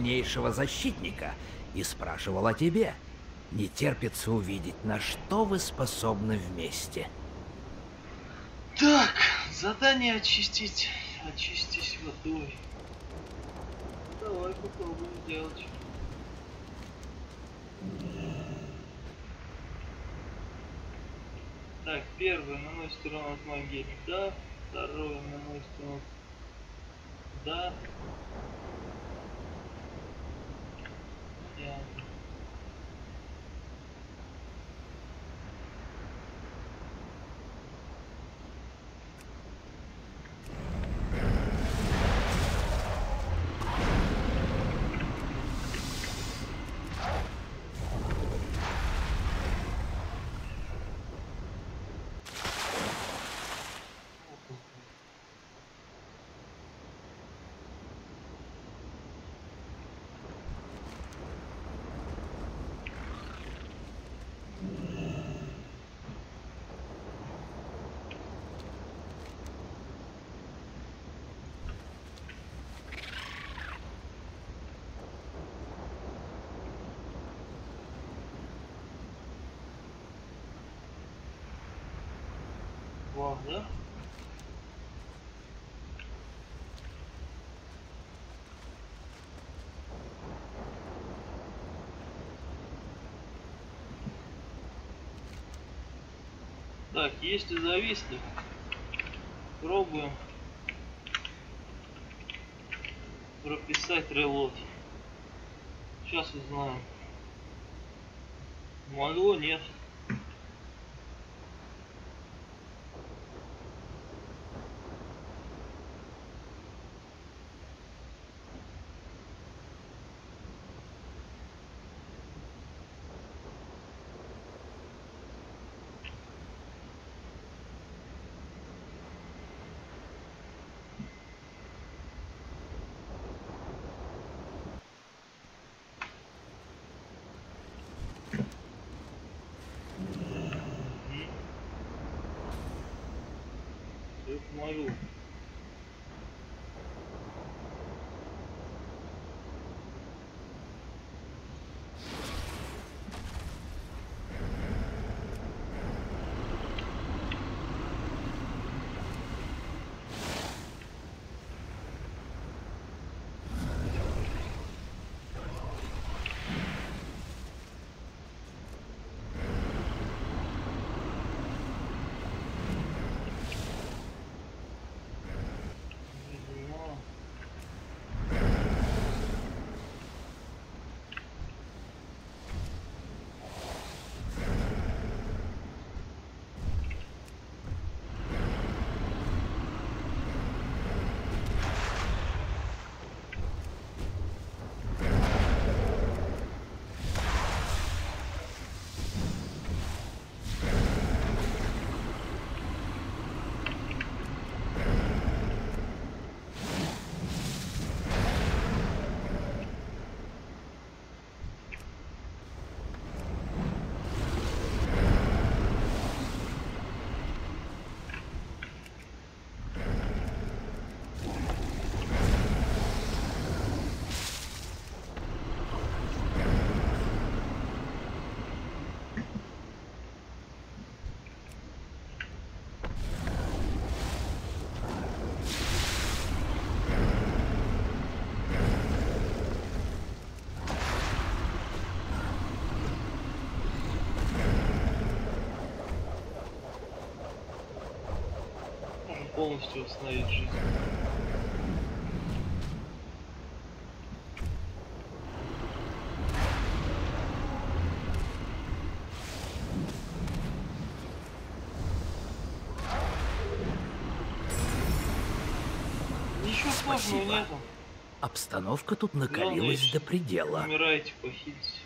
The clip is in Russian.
сильнейшего защитника и спрашивал о тебе. Не терпится увидеть, на что вы способны вместе. Так, задание очистить. Очистись водой. Давай попробуем сделать. Так, первый наносит урон от магии льда, второй наносит урон да. Так, если зависли, пробуем прописать релот. Сейчас узнаем. Могло, нет. Malu. Полностью восстановить жизнь. Ничего сложного Спасибо. нету. Обстановка тут накалилась Главное, до предела. Умираете похилить.